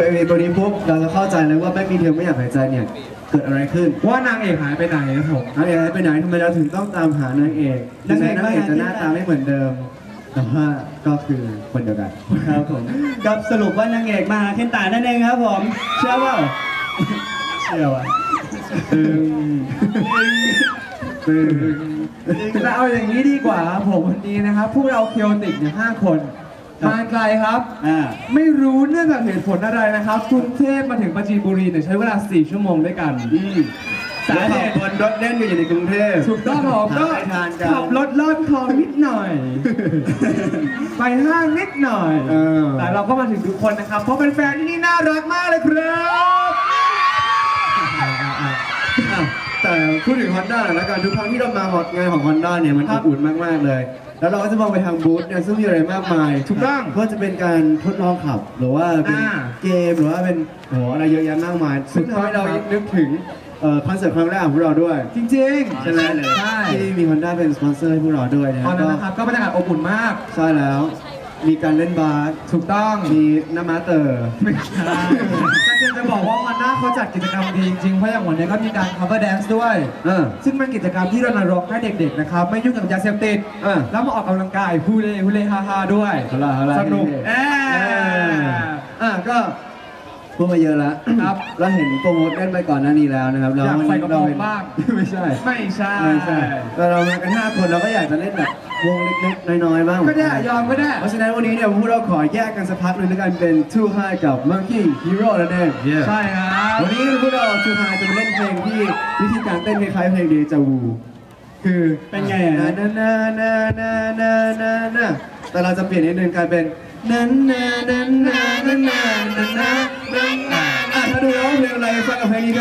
เอวีตัวนี้ปุ๊บเราจะเข้าใจเลยว่าไม่มีเธอไม่อยากหายใจเนี่ยเกิดอะไรขึ้นว่านางเอกหายไปไหนครับผมนางเอกหายไปไหนทำไมเราถึงต้องตามหานางเอกถึงแม้นางเอกจะหน้าตาไม่เหมือนเดิมแต่ว่าก็คือคนเดียวกันครับผมกับสรุปว่านางเอกมาเคนตานั่นเองครับผมเชื่อว่าเชื่อว่ะตึงตึงแต่เอาอย่างนี้ดีกว่าครับผมวันนี้นะครับพวกเราเคียวติกเนี่ยห้าคน มาไกลครับ อ่า ไม่รู้เนื่องจากเหตุผลอะไรนะครับกรุงเทพมาถึงปราจีนบุรีเนี่ยใช้เวลา 4 ชั่วโมงด้วยกัน อืมสาเหตุคนรถเล่นอยู่ในกรุงเทพ ถูกต้องผมก็หาไปทานกัน ขับรถลอดคลองนิดหน่อย ไปห้างนิดหน่อย เออ แต่เราก็มาถึงทุกคนนะครับ เพราะเป็นแฟนที่นี่น่ารักมากเลยครับอะแต่พูดถึง Honda หน่อยแล้วกันทุกครั้งที่เรามาฮอตงานของ Honda เนี่ยมันครัอบบอุ่นมากๆเลย แล้วเราก็จะมองไปทางบูธเนี่ยซึ่งมีอะไรมากมายถูกต้องก็จะเป็นการทดลองขับ หรือว่าเป็นอ่าเกมหรือว่าเป็นโหอะไรเยอะแยะมากมายซึ่งทำให้เรานึกถึงเอ่อคอนเสิร์ตครั้งแรกของพวกเราด้วยจริงๆ ใช่ไหมใช่ ที่มี Honda เป็นสปอนเซอร์ให้พวกเราด้วยนะตอนนั้นก็นะครับก็บรรยากาศอบอุ่นมาก ใช่แล้ว มีการเล่นบาสถูกต้องมีน้ำมาเตอร์ไม่ใช่แต่คือจะบอกว่าวันหน้าเขาจัดกิจกรรมดีจริงๆเพราะอย่างวันนี้ก็มีการ cover dance ด้วย เออ ซึ่งเป็นกิจกรรมที่รณรงค์ให้เด็กๆนะครับ ไม่ยุ่งกับยาเสพติดเออ แล้วมาออกกำลังกายฮูเล่ฮูเล่ฮาฮาด้วยเอาล่ะเอาล่ะสนุกเอเอ๊อะก็ พูดมาเยอะแล้วครับ แล้วเห็นโปรโมทเล่นไปก่อนหน้านี้แล้วนะครับเราใส่กระโปรงบ้าง ไม่ใช่ ไม่ใช่ไม่ใช่แต่เรามากันห้าคนเราก็อยากจะเล่นแบบวงเล็กๆน้อยๆบ้างก็ได้ยอมก็ได้ เพราะฉะนั้นวันนี้เนี่ยพวกเราขอแยกกันสักพักหนึ่งแล้วกันเป็น2 High กับ Monkey Hero นั่นเองใช่ครับวันนี้พวกเรา2 High จะมาเล่นเพลงที่วิธีการเต้นคล้ายเพลงเดจาวูคือเป็นไงนะนะนะนะนะนะนะแต่เราจะเปลี่ยนนิดนึงกลายเป็นนั้นนะนั้นนะนั้นะ